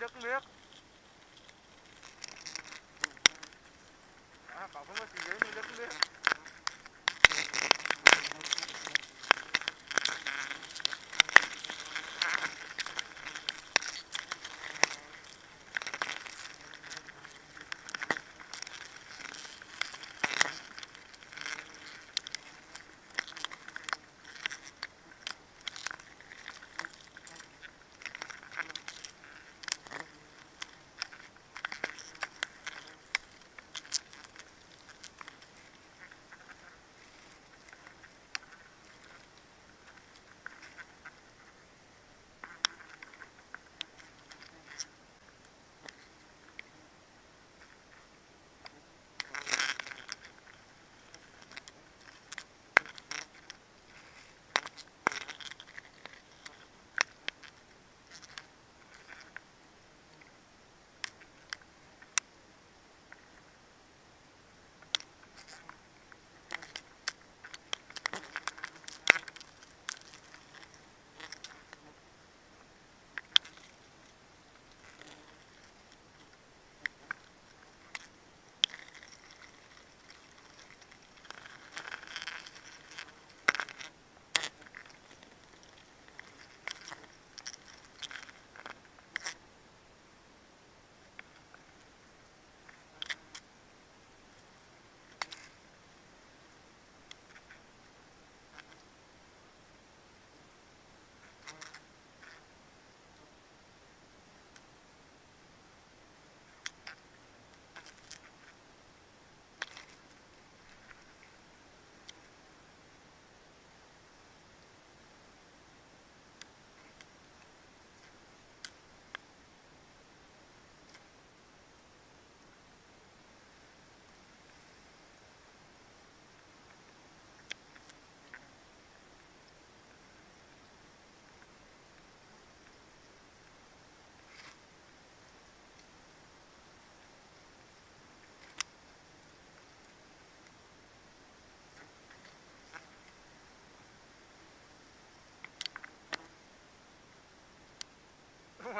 dưới nước.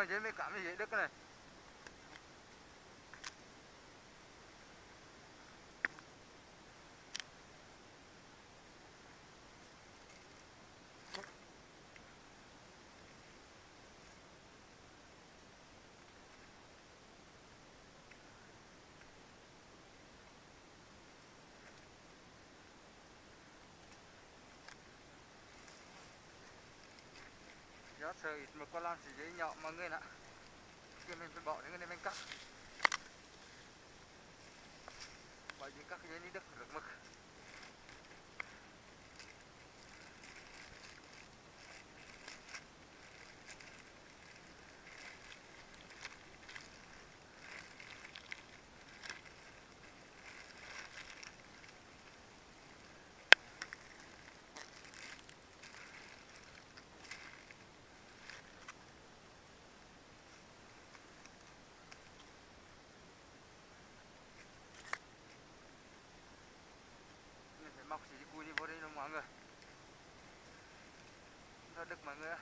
Dưới mới cảm thấy dễ đức này. Gió sờ ít mà có làm gì dễ nhọ mọi người ạ. Kia mình phải bỏ đến cái này mình cắt bởi vì các cái dây đi được được mực mình phải mọc xí cùi đi vô đây nó mọi người được mọi người ạ.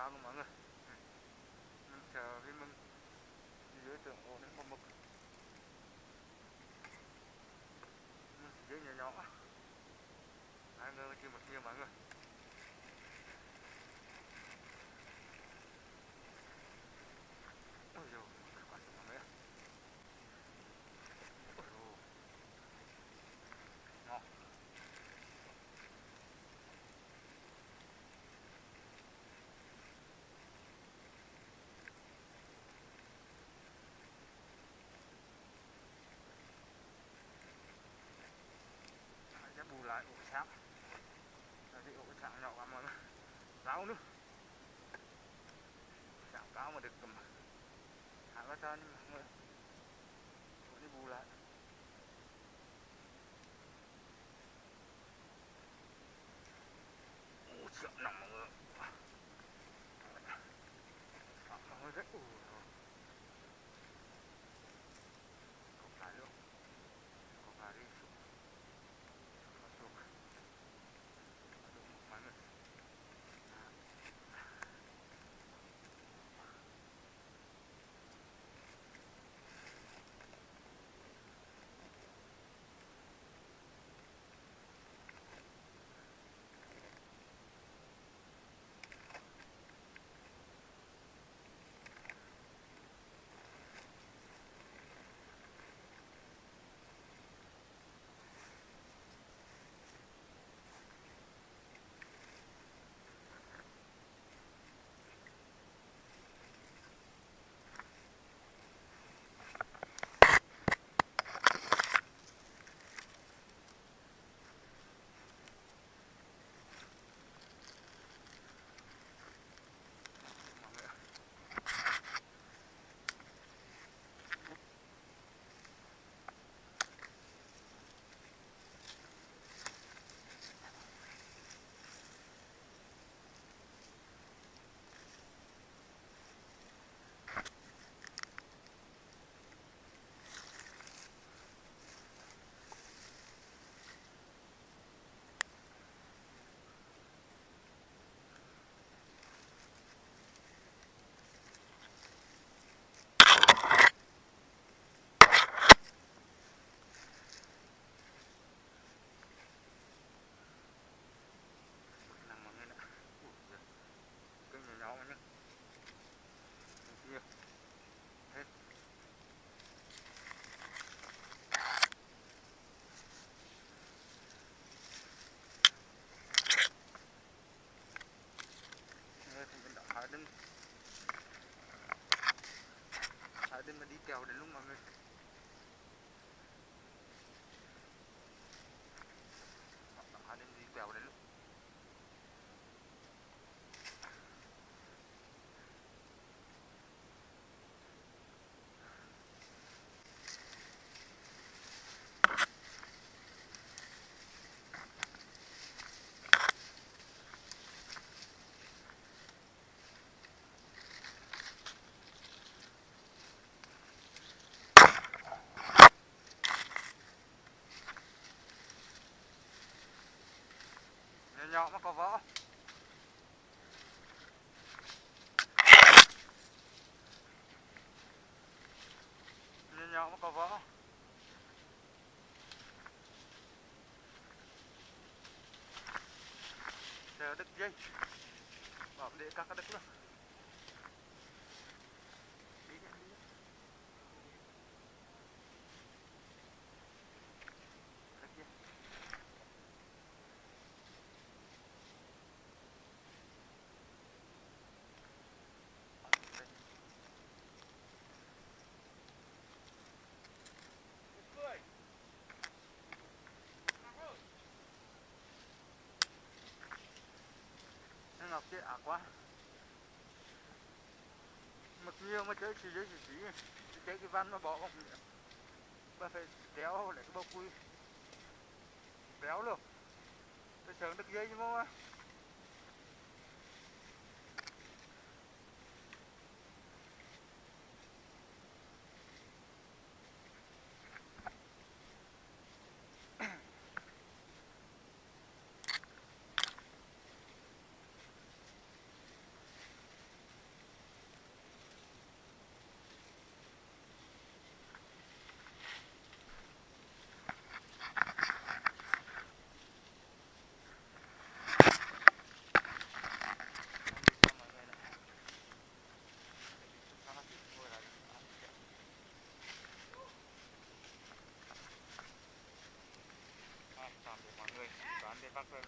拿个门啊。nhỏ mà có võ nhỏ nhỏ mà có võ đứt dây. Bảo để các cái đứt luôn chết ác quá. Mặc nhiều mà chơi chỉ chơi chỉ chỉ chơi cái văn mà bỏ không mà phải kéo lại cái bao cùi kéo luôn. Tôi sớm được dây chứ mà บางส่ว